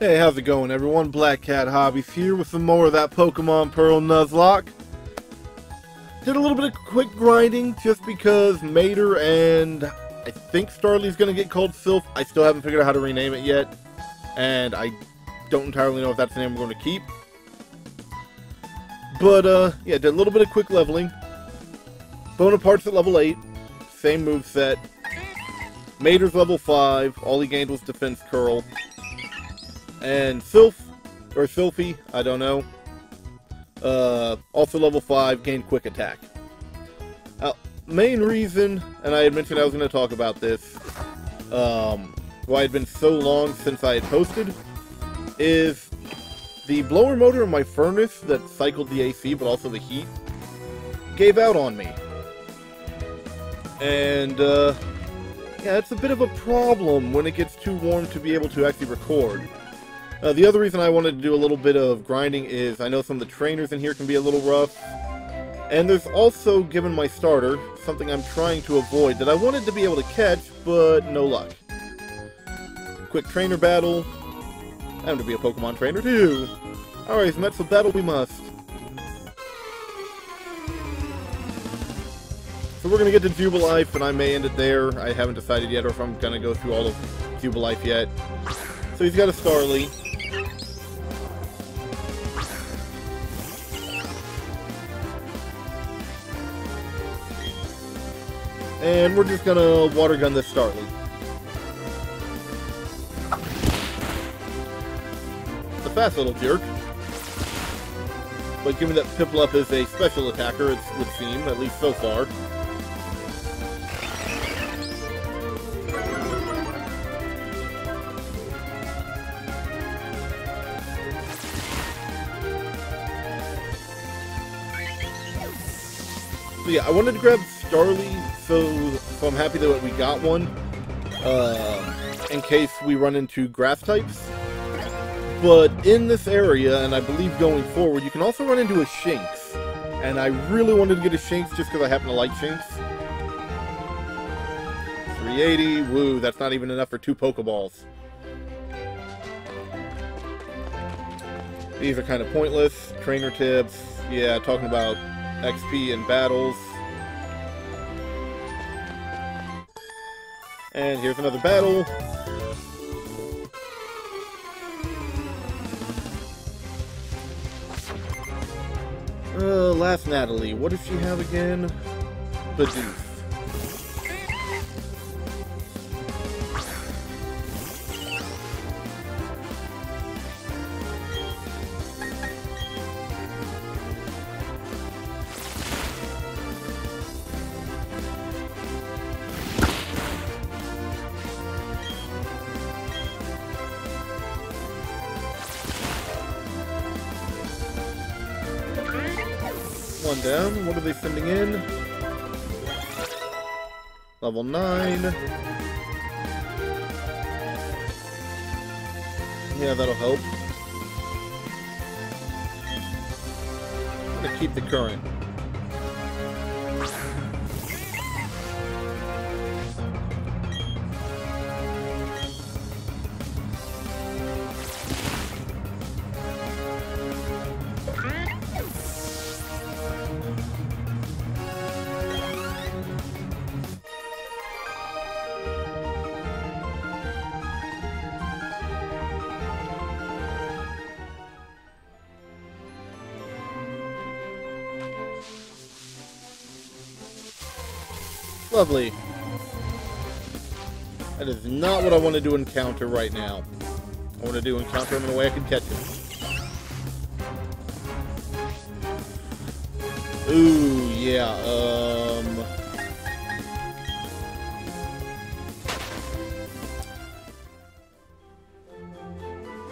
Hey, how's it going everyone? Black Cat Hobbies here with some more of that Pokemon Pearl Nuzlocke. Did a little bit of quick grinding just because Mater and I think Starly's gonna get called Sylph. I still haven't figured out how to rename it yet. And I don't entirely know if that's the name I'm going to keep. But, uh, yeah, did a little bit of quick leveling. Bonaparte's at level 8. Same move set. Mater's level 5. All he gained was Defense Curl. And Sylph, or Sylphie, I don't know. Uh, also level 5, gained Quick Attack. Now, main reason, and I had mentioned I was going to talk about this, um, why it had been so long since I had posted, is the blower motor in my furnace that cycled the AC, but also the heat, gave out on me. And, uh, yeah, it's a bit of a problem when it gets too warm to be able to actually record. Uh, the other reason I wanted to do a little bit of grinding is I know some of the trainers in here can be a little rough. And there's also, given my starter, something I'm trying to avoid that I wanted to be able to catch, but no luck. Quick trainer battle. I'm to be a Pokemon trainer too. Alright, so that's the battle we must. So we're gonna get to Jubilife, and I may end it there. I haven't decided yet or if I'm gonna go through all of Jubilife yet. So he's got a Starly. And we're just gonna water gun this Starly. A fast little jerk. But given that Piplup is a special attacker, it would seem, at least so far. So yeah, I wanted to grab Starly, so, I'm happy that we got one. Uh, in case we run into grass types. But in this area, and I believe going forward, you can also run into a Shinx. And I really wanted to get a Shinx just because I happen to like Shinx. 380, woo, that's not even enough for two Pokeballs. These are kind of pointless. Trainer tips, yeah, talking about XP and battles. And here's another battle. Uh, last Natalie. What does she have again? The Level 9. Yeah, that'll help. I'm gonna keep the current. Lovely. That is not what I want to do encounter right now. I want to do encounter him in a way I can catch him. Ooh, yeah, um...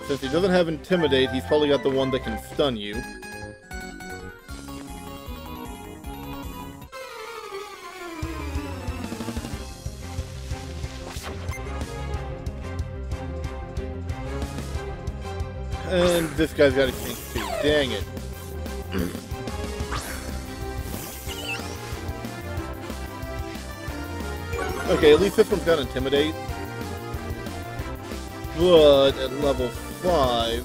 Since he doesn't have Intimidate, he's probably got the one that can stun you. This guy's got a kink too. Dang it. okay, at least this one's got Intimidate. But at level 5.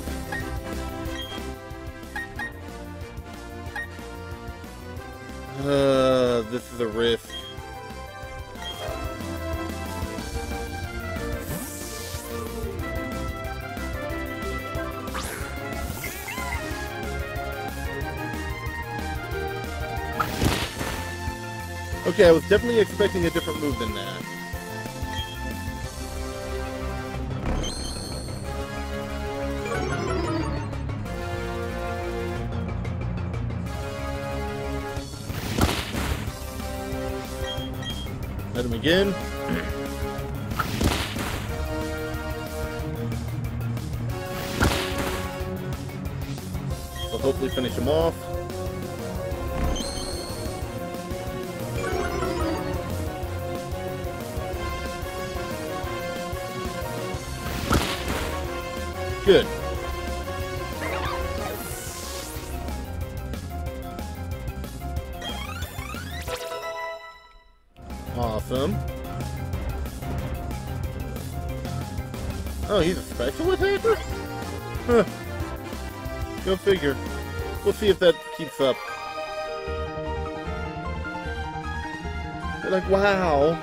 Uh, this is a risk. Okay, I was definitely expecting a different move than that. Hit him again. So hopefully finish him off. Good. Awesome. Oh, he's a special attacker? Huh. Go figure. We'll see if that keeps up. They're like, wow.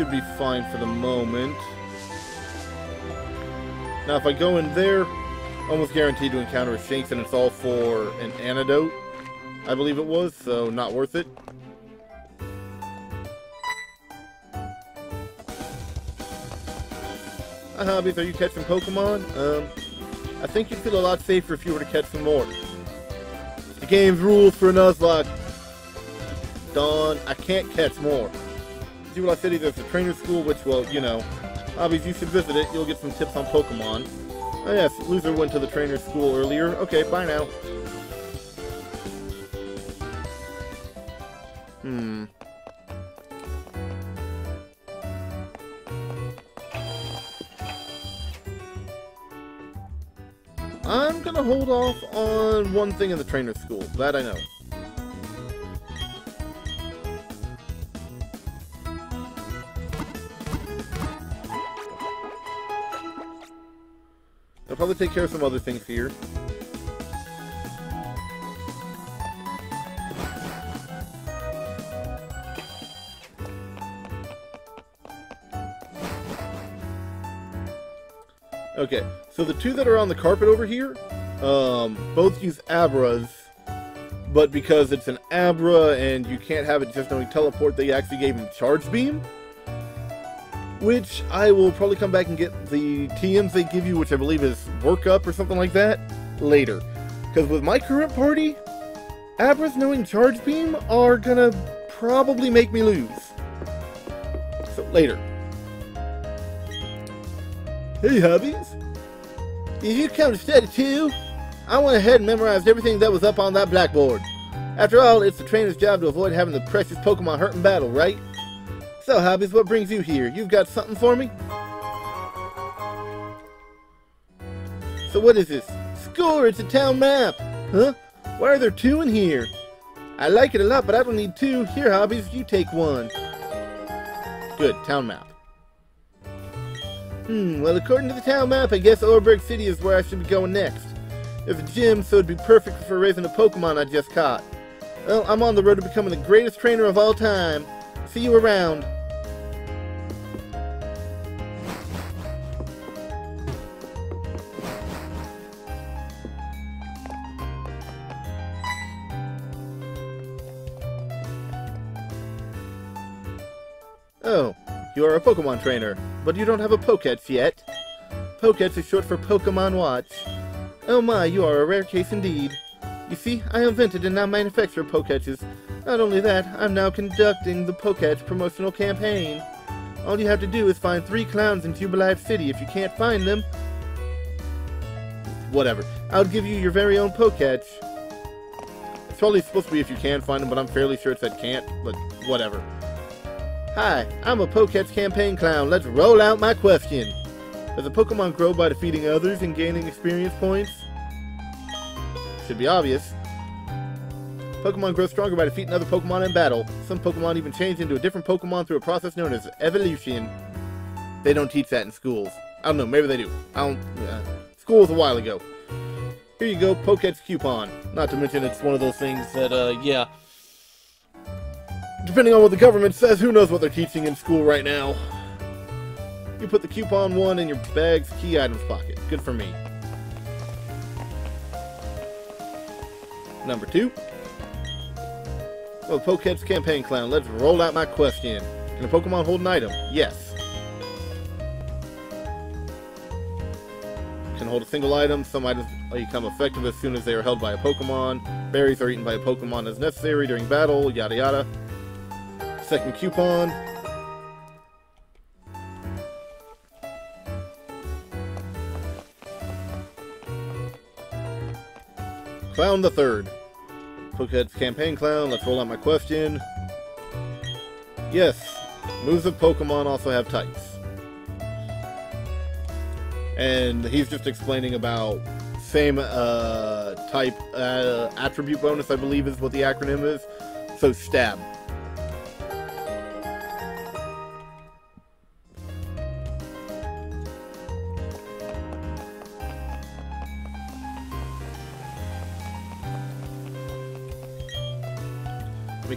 Should be fine for the moment. Now, if I go in there, almost guaranteed to encounter a Shinx, and it's all for an antidote, I believe it was, so not worth it. Hi, Hobbies, are you catching Pokemon? Um, I think you'd feel a lot safer if you were to catch some more. The game's rules for Nuzlocke. Dawn, I can't catch more. Jubilife City, there's a trainer school, which, well, you know, Hobbies, you should visit it. You'll get some tips on Pokemon. Oh yes, Loser went to the trainer school earlier. Okay, bye now. Hmm. I'm gonna hold off on one thing in the trainer school. That I know. Take care of some other things here. Okay, so the two that are on the carpet over here, um, both use Abras, but because it's an Abra and you can't have it just only teleport, they actually gave him Charge Beam. Which I will probably come back and get the TMs they give you, which I believe is Work Up or something like that, later. Because with my current party, Abras knowing Charge Beam are gonna probably make me lose. So, later. Hey, Hobbies! Did you come to study too? I went ahead and memorized everything that was up on that blackboard. After all, it's the trainer's job to avoid having the precious Pokemon hurt in battle, right? So, Hobbies, what brings you here? You've got something for me? So what is this? Score! It's a town map! Huh? Why are there two in here? I like it a lot, but I don't need two. Here, Hobbies, you take one. Good, town map. Hmm, well, according to the town map, I guess Oreburgh City is where I should be going next. There's a gym, so it'd be perfect for raising a Pokemon I just caught. Well, I'm on the road to becoming the greatest trainer of all time. See you around. Oh, you are a Pokemon trainer, but you don't have a Poketch yet. Poketch is short for Pokemon Watch. Oh my, you are a rare case indeed. You see, I invented and now manufacture Poketches. Not only that, I'm now conducting the Poketch promotional campaign. All you have to do is find three clowns in Jubilife City. If you can't find them... Whatever. I'll give you your very own Poketch. It's probably supposed to be if you can find them, but I'm fairly sure it said can't, but whatever. Hi, I'm a Poketch campaign clown. Let's roll out my question. Does a Pokemon grow by defeating others and gaining experience points? Should be obvious. Pokemon grow stronger by defeating other Pokemon in battle. Some Pokemon even change into a different Pokemon through a process known as evolution. They don't teach that in schools. I don't know, maybe they do. I don't... Uh, school was a while ago. Here you go, Poketch coupon. Not to mention it's one of those things that, uh, yeah. Depending on what the government says, who knows what they're teaching in school right now. You put the coupon one in your bag's key items pocket. Good for me. Number two. Well, Poketch Campaign Clown, let's roll out my question. Can a Pokemon hold an item? Yes. Can hold a single item. Some items become effective as soon as they are held by a Pokemon. Berries are eaten by a Pokemon as necessary during battle, yada yada. Second coupon. Clown the Third. Poketch Campaign Clown, let's roll out my question. Yes, moves of Pokemon also have types. And he's just explaining about same uh, type uh, attribute bonus, I believe is what the acronym is. So stab.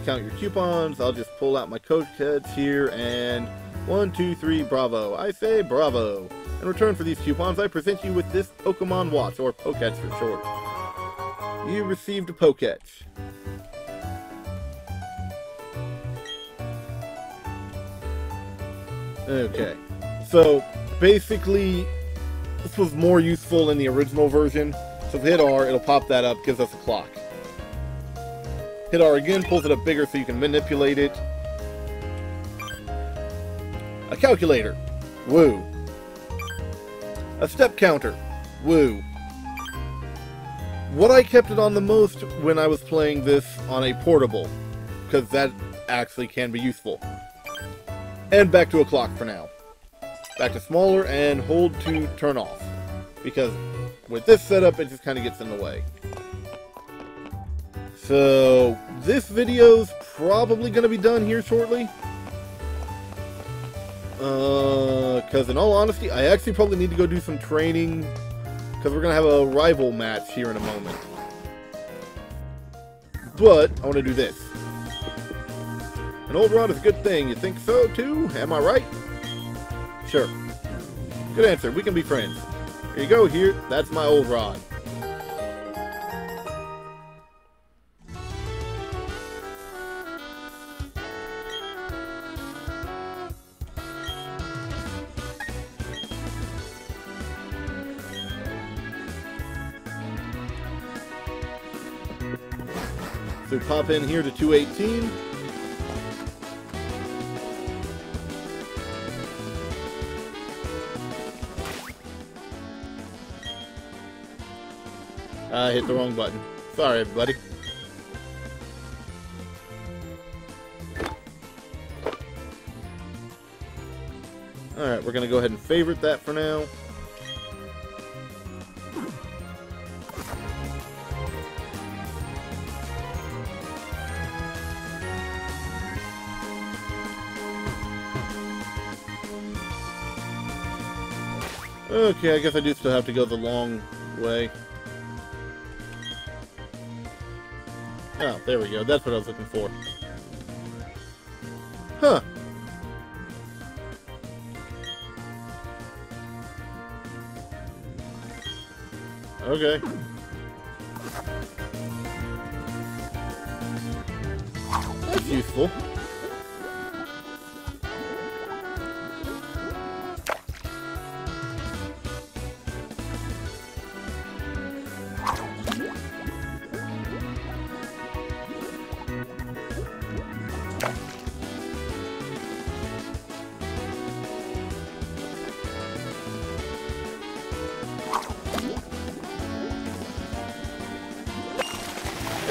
Count your coupons. I'll just pull out my code cards here and one, two, three, bravo. I say bravo. In return for these coupons, I present you with this Pokemon Watch, or Poketch for short. You received a Poketch. Okay. So, basically, this was more useful in the original version. So if we hit R, it'll pop that up, gives us a clock. Hit R again, pulls it up bigger so you can manipulate it. A calculator. Woo. A step counter. Woo. What I kept it on the most when I was playing this on a portable, because that actually can be useful. And back to a clock for now. Back to smaller and hold to turn off. Because with this setup, it just kind of gets in the way. So, this video's probably going to be done here shortly. Uh Because uh, in all honesty, I actually probably need to go do some training. Because we're going to have a rival match here in a moment. But, I want to do this. An old rod is a good thing. You think so, too? Am I right? Sure. Good answer. We can be friends. Here you go, here. That's my old rod. Pop in here to 218. I hit the wrong button. Sorry, everybody. Alright, we're going to go ahead and favorite that for now. Okay, I guess I do still have to go the long way. Oh, there we go. That's what I was looking for. Huh. Okay. That's useful.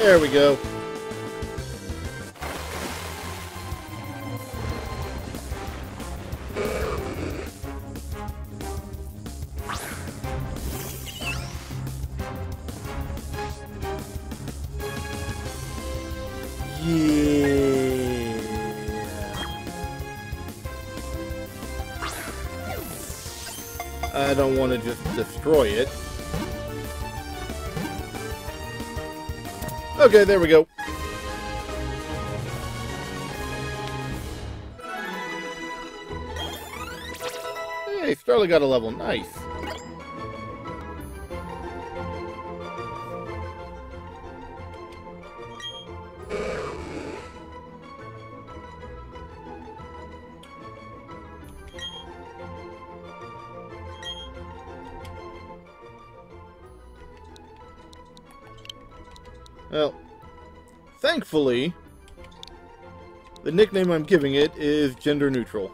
There we go. Yeah. I don't want to just destroy it. Okay, there we go. Hey, Starly got a level. Nice. Well, thankfully, the nickname I'm giving it is gender neutral.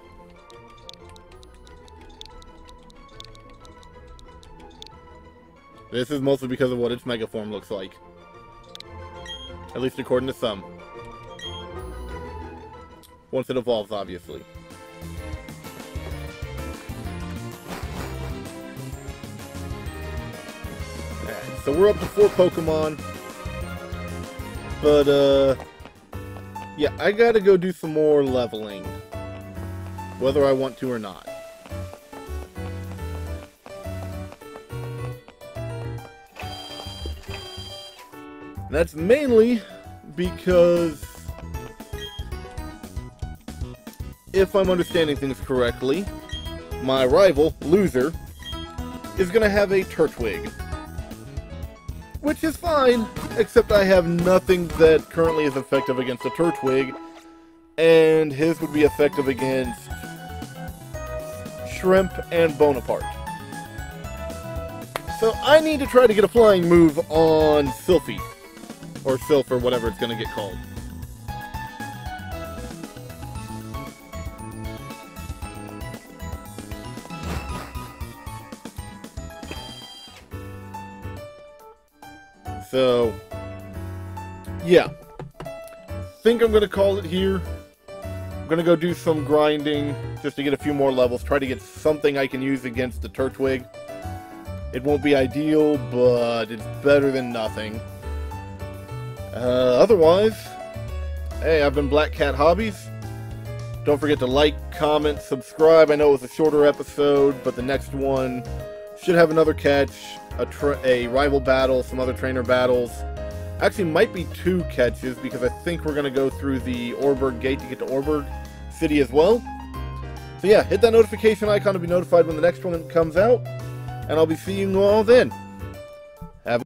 This is mostly because of what its mega form looks like. At least according to some. Once it evolves, obviously. So we're up to four Pokemon. But, uh... Yeah, I gotta go do some more leveling. Whether I want to or not. And that's mainly because if I'm understanding things correctly, my rival, Loser, is to have a Turtwig. Which is fine, except I have nothing that currently is effective against a Turtwig, and his would be effective against Shrimp and Bonaparte. So I need to try to get a flying move on Sylphie. Or Sylph, or whatever it's going to get called. So, yeah. think I'm going to call it here. I'm going to go do some grinding just to get a few more levels. Try to get something I can use against the Turtwig. It won't be ideal, but it's better than nothing. Uh, otherwise, hey, I've been Black Cat Hobbies. Don't forget to like, comment, subscribe. I know it was a shorter episode, but the next one should have another catch, a, a rival battle, some other trainer battles. Actually, might be two catches because I think we're going to go through the Oreburgh gate to get to Oreburgh City as well. So yeah, hit that notification icon to be notified when the next one comes out, and I'll be seeing you all then. Have